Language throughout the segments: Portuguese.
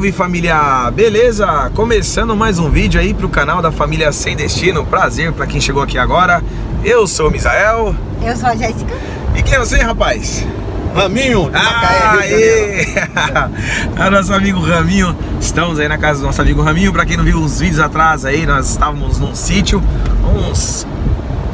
Salve família, beleza? Começando mais um vídeo aí pro canal da família Sem Destino. Prazer para quem chegou aqui agora. Eu sou o Misael. Eu sou a Jéssica. E quem é você, rapaz? Raminho, Ah! É nosso amigo Raminho. Estamos aí na casa do nosso amigo Raminho. Pra quem não viu os vídeos atrás aí, nós estávamos num sítio, uns,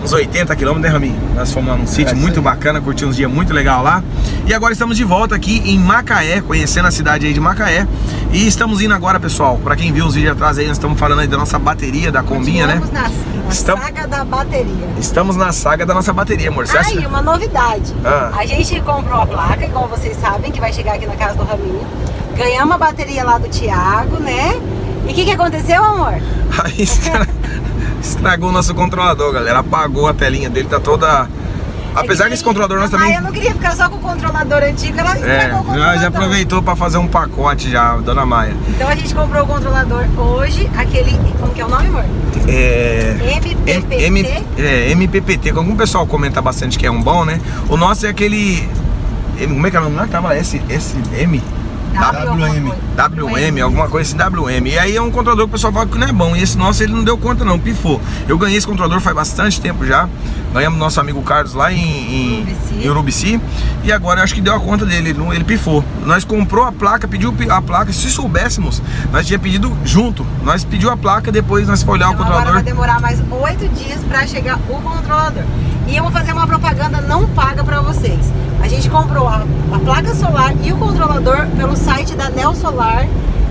uns 80 quilômetros, né, Raminho? Nós fomos lá num sítio isso muito bacana, curtimos um dia muito legal lá. E agora estamos de volta aqui em Macaé, conhecendo a cidade aí de Macaé. E estamos indo agora, pessoal. Pra quem viu os vídeos atrás aí, nós estamos falando aí da nossa bateria, da combinha, né? Continuamos na, na Estamos- saga da bateria. Estamos na saga da nossa bateria, amor. Você Ah, acha? e uma novidade. Ah. A gente comprou a placa, igual vocês sabem, que vai chegar aqui na casa do Raminho. Ganhamos a bateria lá do Thiago, né? E o que, que aconteceu, amor? Aí estra- estragou o nosso controlador, galera. Apagou a telinha dele, tá toda. Apesar que esse controlador nós Ah, também. eu não queria ficar só com o controlador antigo, ela É, já, controlador. já aproveitou pra fazer um pacote já, dona Maia. Então a gente comprou o controlador hoje, aquele. Como que é o nome, amor? É. MPPT. M, M- é, MPPT, como o pessoal comenta bastante que é um bom, né? O nosso é aquele. M- Como é que é o nome? lá? Tava S, SM? WM. WM, alguma coisa assim, WM. E aí é um controlador que o pessoal fala que não é bom. E esse nosso ele não deu conta, não, pifou. Eu ganhei esse controlador faz bastante tempo já. Ganhamos nosso amigo Carlos lá em, em, Urubici. em Urubici. E agora eu acho que deu a conta dele, ele, ele pifou. Nós comprou a placa, pediu a placa. Se soubéssemos, nós tinha pedido junto. Nós pediu a placa, depois nós foi olhar o Então agora controlador. vai demorar mais oito dias para chegar o controlador. E eu vou fazer uma propaganda não paga para vocês. A gente comprou a, a placa solar e o controlador pelo site da Neo Solar,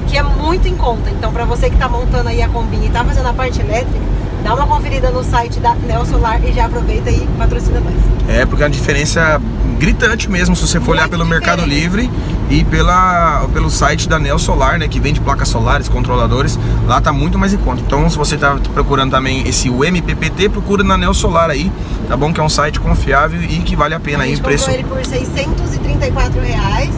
que é muito em conta. Então, para você que está montando aí a combina e está fazendo a parte elétrica, dá uma conferida no site da Neo Solar e já aproveita e patrocina nós. É, porque é uma diferença gritante mesmo, se você for olhar pelo Mercado. Livre e pela, pelo site da Neo Solar, né, que vende placas solares, controladores, lá tá muito mais em conta. Então, se você tá procurando também esse o MPPT, procura na Neo Solar aí, tá bom? Que é um site confiável e que vale a pena a aí o preço. ele por 634 reais,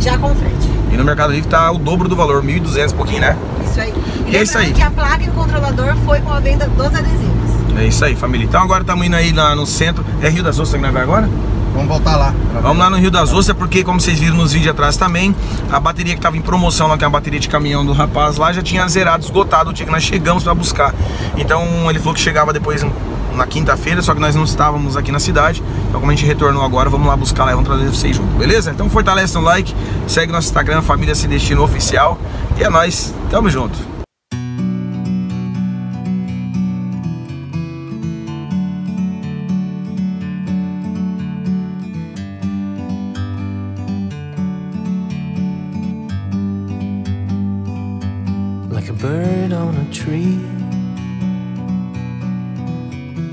já com frete. E no Mercado Livre tá o dobro do valor, 1.200 e pouquinho, né? Isso aí. E é isso aí. que a placa e o controlador foi com a venda dos adesivos. É isso aí, família. Então agora estamos indo aí lá no centro. É Rio das Ostras que nós vai agora? Vamos voltar lá. Vamos lá no Rio das Ostras, porque como vocês viram nos vídeos atrás também, a bateria que estava em promoção lá, que é a bateria de caminhão do rapaz lá, já tinha zerado, esgotado o dia que nós chegamos para buscar. Então ele falou que chegava depois na quinta-feira, só que nós não estávamos aqui na cidade. Então como a gente retornou agora, vamos lá buscar lá e vamos trazer vocês junto, beleza? Então fortalece no like, segue nosso Instagram, Família Sem Destino Oficial. E é nóis, tamo junto.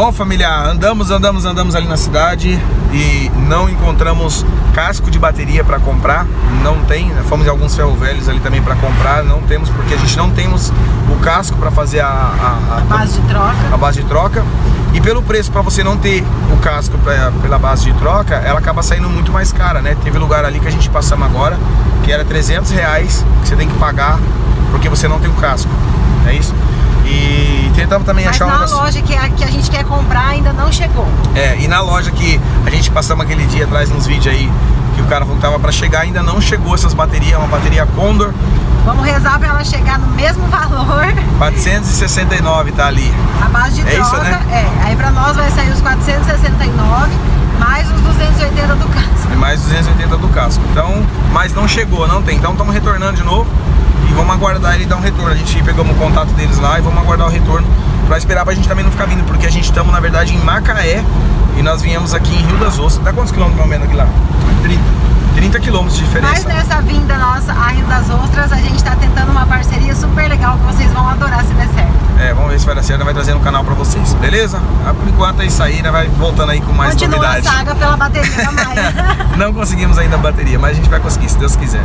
Bom, família, andamos, andamos, andamos ali na cidade e não encontramos casco de bateria para comprar. Não tem, né? fomos em alguns ferro velhos ali também para comprar. Não temos porque a gente não temos o casco para fazer a, a- a- Base de troca. a base de troca. E pelo preço, para você não ter o casco pra- pela base de troca, ela acaba saindo muito mais cara, né? Teve lugar ali que a gente passamos agora que era 300 reais que você tem que pagar porque você não tem o casco. É isso? E tentamos também Mas achar na umas... loja que a, que a gente quer comprar ainda não chegou. É, e na loja que a gente passamos aquele dia atrás nos vídeos aí, que o cara falou que tava pra chegar, ainda não chegou essas baterias, uma bateria Condor, Vamos rezar para ela chegar no mesmo valor. 469 tá ali. A base de É isso, né? É. Aí para nós vai sair os 469 mais os 280 do caso. E mais 280 do casco. Então, mas não chegou, não tem. Então estamos retornando de novo e vamos aguardar ele dar um retorno. A gente pegamos o contato deles lá e vamos aguardar o retorno pra esperar pra gente também não ficar vindo, porque a gente estamos na verdade em Macaé e nós viemos aqui em Rio das Ostras. Dá quantos quilômetros mais ou menos aqui lá? 30. 30 quilômetros de Mas diferença. nessa vinda nossa a Rio das Ostras, a gente está tentando uma parceria super legal que vocês vão adorar se der certo. É, vamos ver se vai dar certo, vai trazer no canal pra vocês, beleza? Ah, Por enquanto é isso aí, né? Vai voltando aí com mais Continua novidades. a saga pela bateria Maia. Não conseguimos ainda a bateria, mas a gente vai conseguir, se Deus quiser.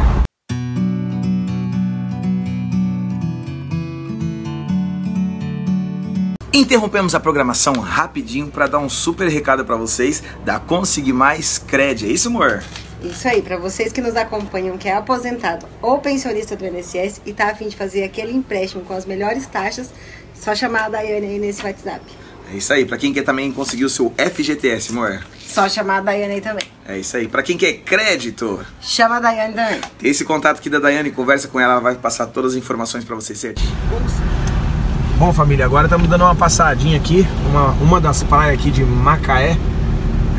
Interrompemos a programação rapidinho para dar um super recado para vocês da Conseguir Mais Cred. É isso, amor? Isso aí, para vocês que nos acompanham, que é aposentado ou pensionista do INSS e tá a fim de fazer aquele empréstimo com as melhores taxas, só chamar a Daiane aí nesse WhatsApp. É isso aí. Para quem quer também conseguir o seu FGTS, amor? Só chamar a Daiane aí também. É isso aí. Para quem quer crédito, Chama a Daiane também. tem esse contato aqui da Daiane, conversa com ela, ela vai passar todas as informações para vocês certinho. Bom, família, agora estamos dando uma passadinha aqui, uma, uma das praias aqui de Macaé,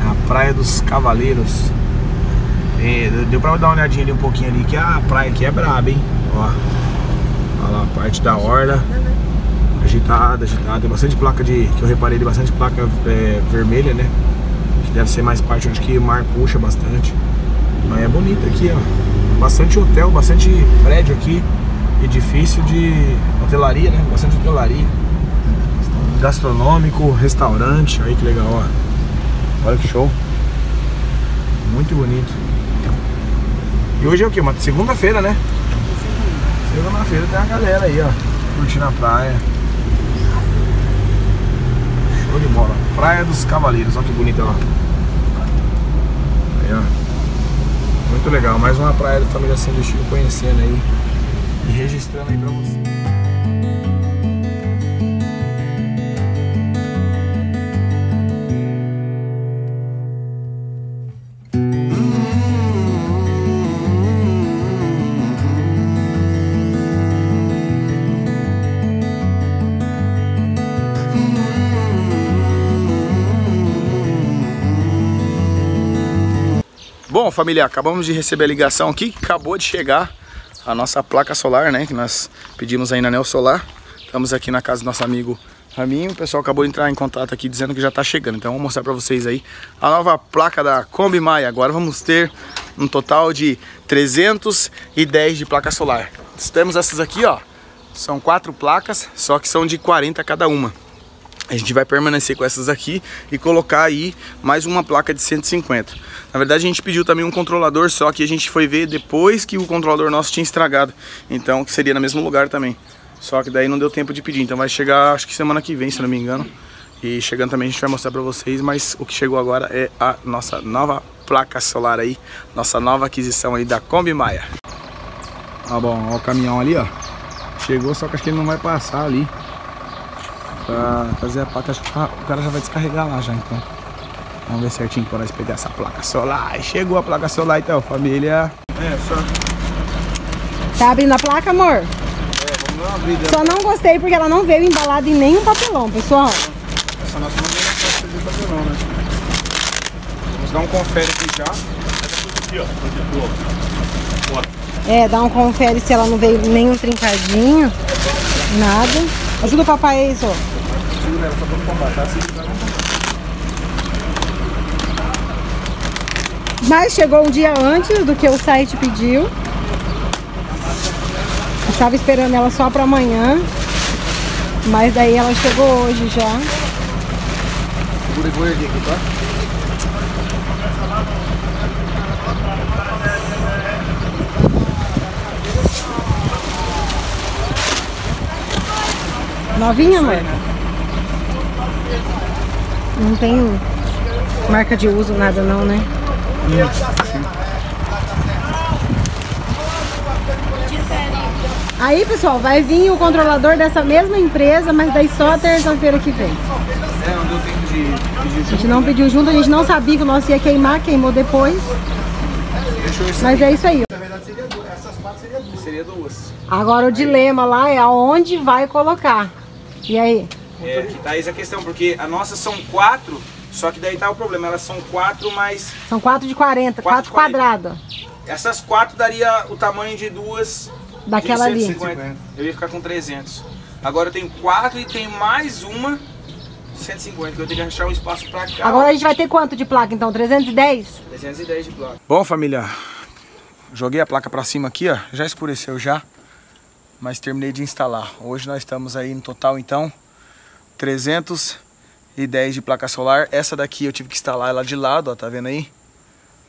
a Praia dos Cavaleiros. E deu pra dar uma olhadinha ali um pouquinho ali, que a praia aqui é braba, hein? Ó, olha lá a parte da orla, agitada, agitada. Tem bastante placa de, que eu reparei, de bastante placa é, vermelha, né? Que deve ser mais parte onde que o mar puxa bastante. Mas é bonito aqui, ó. Bastante hotel, bastante prédio aqui. Edifício de hotelaria, né? Bastante hotelaria. Gastronômico, restaurante. Aí que legal, ó. Olha que show. Muito bonito. E hoje é o que? Uma segunda-feira, né? Segunda-feira tem uma galera aí, ó. Curtindo a praia. Show de bola. Praia dos Cavaleiros, olha que bonita lá. Aí, ó. Muito legal. Mais uma praia da família Destino conhecendo aí. E registrando aí pra você. Bom, família, acabamos de receber a ligação aqui, acabou de chegar a nossa placa solar, né, que nós pedimos aí na Neo Solar. Estamos aqui na casa do nosso amigo Raminho, o pessoal acabou de entrar em contato aqui dizendo que já está chegando. Então, vou mostrar para vocês aí a nova placa da Kombi Maia. Agora vamos ter um total de 310 de placa solar. Temos essas aqui, ó, são quatro placas, só que são de 40 cada uma. A gente vai permanecer com essas aqui e colocar aí mais uma placa de 150. Na verdade a gente pediu também um controlador, só que a gente foi ver depois que o controlador nosso tinha estragado. Então que seria no mesmo lugar também. Só que daí não deu tempo de pedir, então vai chegar acho que semana que vem, se não me engano. E chegando também a gente vai mostrar pra vocês, mas o que chegou agora é a nossa nova placa solar aí, nossa nova aquisição aí da Kombi Maia. Tá bom, ó o caminhão ali, ó. Chegou, só que acho que ele não vai passar ali pra fazer a placa. Acho que o cara já vai descarregar lá já, então. Vamos ver certinho para nós pegar essa placa solar. Chegou a placa solar então, família. É, só. Tá abrindo a placa, amor? Vamos dar uma brida. Só não gostei porque ela não veio embalada em nenhum papelão, pessoal. Essa nossa não veio de papelão, né? Vamos dar um confere aqui já. É, dá um confere se ela não veio nenhum trincadinho. Nada. Ajuda o papai aí, só. Segura ela só pra tá? Mas chegou um dia antes do que o site pediu. Eu estava esperando ela só para amanhã. Mas daí ela chegou hoje já. Segura e aqui, tá? Novinha, mãe? Não tem marca de uso, nada não, né? Aí, pessoal, vai vir o controlador dessa mesma empresa, mas daí só terça-feira que vem. É, não deu tempo de pedir A gente não pediu junto, a gente não sabia que o nosso ia queimar, queimou depois. Mas é isso aí. Seria duas. Agora o dilema lá é aonde vai colocar. E aí? É, que tá essa questão, porque a nossa são quatro, só que daí tá o problema, elas são quatro, mas São 4 de 40, Quatro 4 de 40. quadrados. essas quatro daria o tamanho de duas Daquela de ali. 150. Eu ia ficar com 300. Agora eu tenho quatro e tem mais uma 150, que eu tenho que achar um espaço pra cá. Agora a gente vai ter quanto de placa então? 310? 310 de placa. Bom, família, joguei a placa pra cima aqui, ó. Já escureceu já, mas terminei de instalar. Hoje nós estamos aí no total, então, 310 de placa solar. Essa daqui eu tive que instalar ela de lado, ó, tá vendo aí?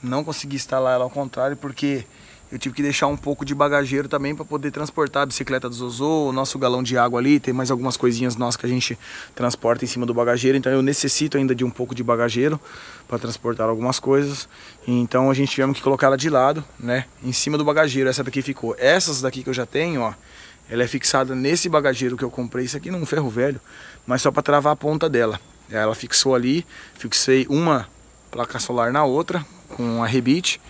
Não consegui instalar ela ao contrário porque eu tive que deixar um pouco de bagageiro também para poder transportar a bicicleta do Zozô, o nosso galão de água ali, tem mais algumas coisinhas nossas que a gente transporta em cima do bagageiro, então eu necessito ainda de um pouco de bagageiro para transportar algumas coisas. Então a gente tivemos que colocar ela de lado, né, em cima do bagageiro. Essa daqui ficou. Essas daqui que eu já tenho, ó, ela é fixada nesse bagageiro que eu comprei, isso aqui num ferro velho, mas só para travar a ponta dela. Ela fixou ali, fixei uma placa solar na outra com a rebite.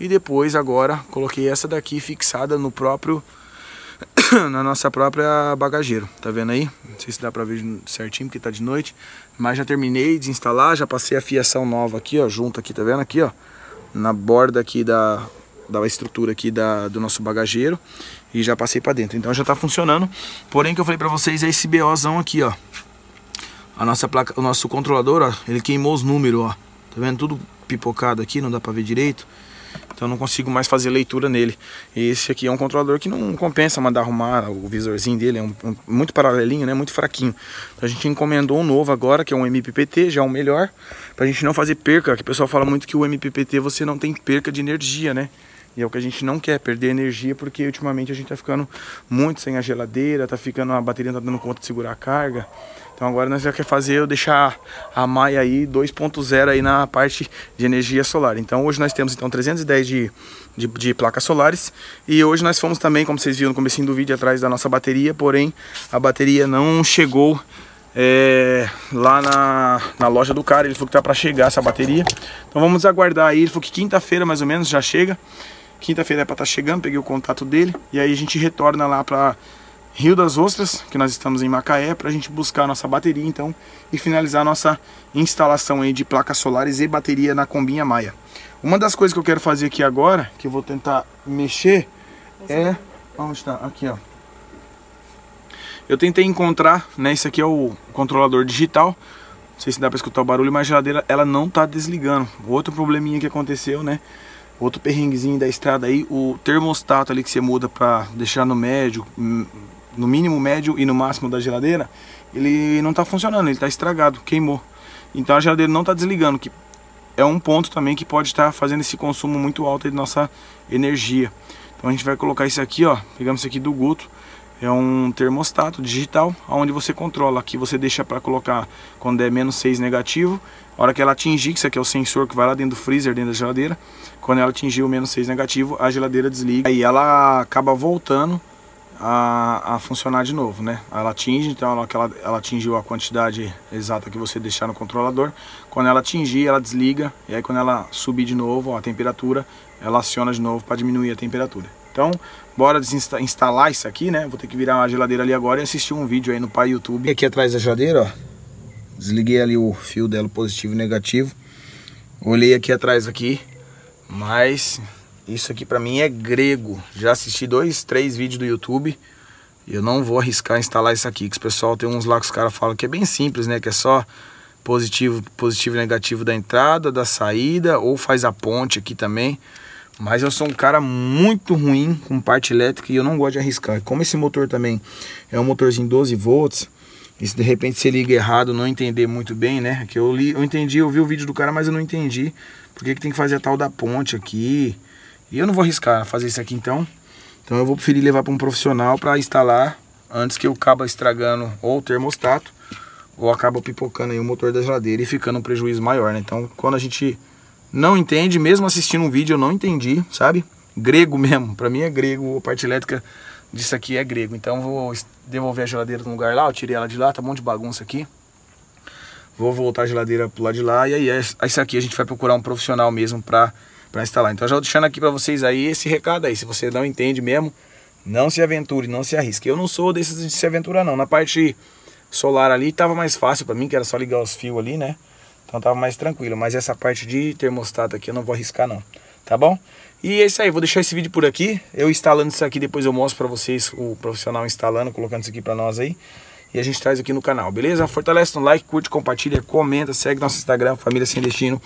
E depois agora coloquei essa daqui fixada no próprio na nossa própria bagageiro, tá vendo aí? Não sei se dá pra ver certinho porque tá de noite, mas já terminei de instalar, já passei a fiação nova aqui, ó, junto aqui, tá vendo aqui, ó, na borda aqui da, da estrutura aqui da, do nosso bagageiro e já passei pra dentro, então já tá funcionando, porém que eu falei pra vocês é esse BOzão aqui, ó, a nossa placa, o nosso controlador, ó, ele queimou os números, ó, tá vendo? Tudo pipocado aqui, não dá pra ver direito, então não consigo mais fazer leitura nele. E esse aqui é um controlador que não compensa mandar arrumar o visorzinho dele, é um, um, muito paralelinho, né, muito fraquinho. Então a gente encomendou um novo agora, que é um MPPT, já é um melhor, pra gente não fazer perca, que o pessoal fala muito que o MPPT você não tem perca de energia, né? E é o que a gente não quer, perder energia, porque ultimamente a gente tá ficando muito sem a geladeira, tá ficando, a bateria não tá dando conta de segurar a carga. Então agora nós já quer fazer eu deixar a Maia aí 2.0 aí na parte de energia solar. Então hoje nós temos então 310 de, de, de, placas solares e hoje nós fomos também, como vocês viram no começo do vídeo, atrás da nossa bateria, porém a bateria não chegou é, lá na, na loja do cara, ele falou que tá para chegar essa bateria. Então vamos aguardar aí, ele falou que quinta-feira mais ou menos já chega. Quinta-feira é para estar tá chegando, peguei o contato dele e aí a gente retorna lá para Rio das Ostras, que nós estamos em Macaé, para a gente buscar a nossa bateria então e finalizar a nossa instalação aí de placas solares e bateria na Combinha Maia. Uma das coisas que eu quero fazer aqui agora, que eu vou tentar mexer, é... Onde está? Aqui, ó. Eu tentei encontrar, né, esse aqui é o controlador digital, não sei se dá para escutar o barulho, mas a geladeira ela não está desligando. Outro probleminha que aconteceu, né, outro perrenguezinho da estrada aí, o termostato ali que você muda para deixar no médio, no mínimo médio e no máximo da geladeira, ele não está funcionando, ele está estragado, queimou. Então a geladeira não está desligando, que é um ponto também que pode estar tá fazendo esse consumo muito alto de nossa energia. Então a gente vai colocar isso aqui, ó, pegamos isso aqui do Guto, é um termostato digital, onde você controla, aqui você deixa para colocar quando é menos 6 negativo, a hora que ela atingir, que isso aqui é o sensor que vai lá dentro do freezer, dentro da geladeira, quando ela atingir o menos 6 negativo, a geladeira desliga, e ela acaba voltando a, a funcionar de novo, né? Ela atinge, então ela, ela, ela atingiu a quantidade exata que você deixar no controlador. Quando ela atingir, ela desliga. E aí quando ela subir de novo ó, a temperatura, ela aciona de novo para diminuir a temperatura. Então, bora desinstalar isso aqui, né? Vou ter que virar a geladeira ali agora e assistir um vídeo aí no pai YouTube. Aqui atrás da geladeira, ó. Desliguei ali o fio dela positivo e negativo. Olhei aqui atrás aqui, mas isso aqui pra mim é grego. Já assisti dois, três vídeos do YouTube. E eu não vou arriscar instalar isso aqui. Que o pessoal tem uns lá que os caras falam que é bem simples, né? Que é só positivo, positivo e negativo da entrada, da saída. Ou faz a ponte aqui também. Mas eu sou um cara muito ruim com parte elétrica e eu não gosto de arriscar. Como esse motor também é um motorzinho 12 volts. E se de repente você liga errado, não entender muito bem, né? Que eu li, eu entendi, eu vi o vídeo do cara, mas eu não entendi. Por que, tem que fazer a tal da ponte aqui? E eu não vou arriscar fazer isso aqui então. Então eu vou preferir levar para um profissional para instalar antes que eu acaba estragando ou o termostato ou acaba pipocando aí o motor da geladeira e ficando um prejuízo maior, né? Então quando a gente não entende, mesmo assistindo um vídeo eu não entendi, sabe? Grego mesmo, para mim é grego, a parte elétrica disso aqui é grego. Então vou devolver a geladeira no lugar lá, eu tirei ela de lá, tá um monte de bagunça aqui. Vou voltar a geladeira pro lado de lá e aí isso aqui a gente vai procurar um profissional mesmo para para instalar. Então já vou deixando aqui para vocês aí esse recado aí. Se você não entende mesmo, não se aventure, não se arrisque. Eu não sou desses de se aventurar não. Na parte solar ali tava mais fácil para mim, que era só ligar os fios ali, né? Então tava mais tranquilo. Mas essa parte de termostato aqui eu não vou arriscar não. Tá bom? E é isso aí, vou deixar esse vídeo por aqui. Eu instalando isso aqui, depois eu mostro para vocês o profissional instalando, colocando isso aqui para nós aí. E a gente traz aqui no canal, beleza? Fortalece no like, curte, compartilha, comenta, segue nosso Instagram, Família Sem Destino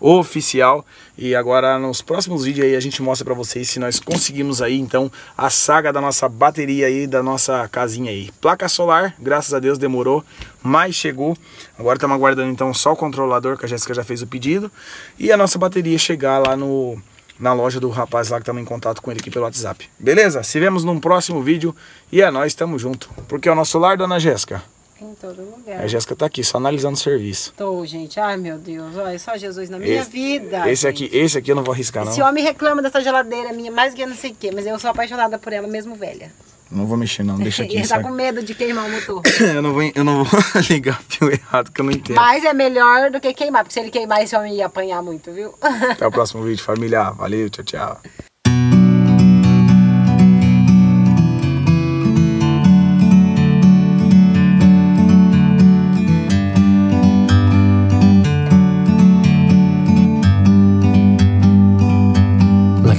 oficial. E agora nos próximos vídeos aí a gente mostra para vocês se nós conseguimos aí então a saga da nossa bateria aí, da nossa casinha aí. Placa solar, graças a Deus demorou, mas chegou. Agora estamos aguardando então só o controlador, que a Jéssica já fez o pedido. E a nossa bateria chegar lá no na loja do rapaz lá que estamos em contato com ele aqui pelo WhatsApp. Beleza? Se vemos num próximo vídeo e é nós, tamo junto. Porque é o nosso lar, dona Jéssica. Em todo lugar. A Jéssica tá aqui, só analisando o serviço. Tô, gente. Ai, meu Deus. Olha, só Jesus na minha Esse- vida. Esse aqui, esse aqui eu não vou arriscar, não. Esse homem reclama dessa geladeira minha mais que eu não sei o quê, mas eu sou apaixonada por ela, mesmo velha. Não vou mexer, não. Deixa aqui, ele tá com medo de queimar o motor. Eu não vou, eu não vou ligar fio errado, que eu não entendo. Mas é melhor do que queimar, porque se ele queimar, esse homem ia apanhar muito, viu? Até o próximo vídeo, família. Valeu, tchau, tchau.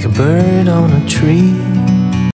like a bird on a tree.